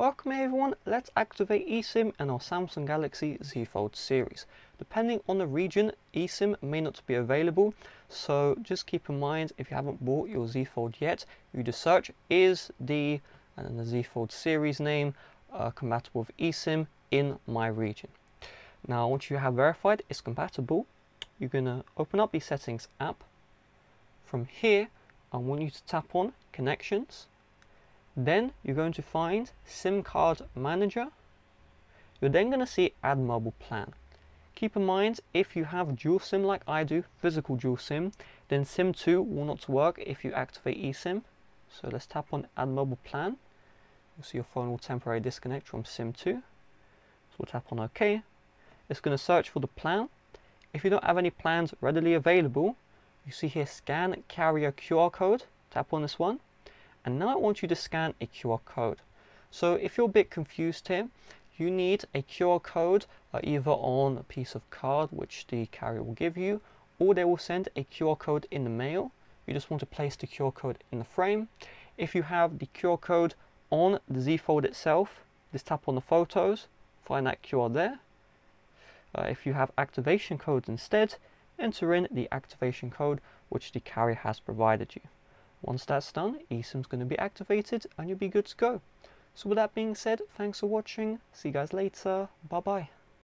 Welcome everyone, let's activate eSIM and our Samsung Galaxy Z Fold series. Depending on the region, eSIM may not be available, so just keep in mind if you haven't bought your Z Fold yet, you just search is the and then the Z Fold series name uh, compatible with eSIM in my region. Now once you have verified it's compatible, you're going to open up the settings app. From here, I want you to tap on connections then you're going to find SIM card manager. You're then going to see add mobile plan. Keep in mind if you have dual SIM like I do, physical dual SIM, then SIM 2 will not work if you activate eSIM. So let's tap on add mobile plan. You'll see your phone will temporarily disconnect from SIM 2. So we'll tap on OK. It's going to search for the plan. If you don't have any plans readily available, you see here scan carrier QR code. Tap on this one and now I want you to scan a QR code. So if you're a bit confused here, you need a QR code uh, either on a piece of card which the carrier will give you or they will send a QR code in the mail. You just want to place the QR code in the frame. If you have the QR code on the Z Fold itself, just tap on the photos, find that QR there. Uh, if you have activation codes instead, enter in the activation code which the carrier has provided you. Once that's done, eSIM's going to be activated and you'll be good to go. So with that being said, thanks for watching. See you guys later. Bye bye.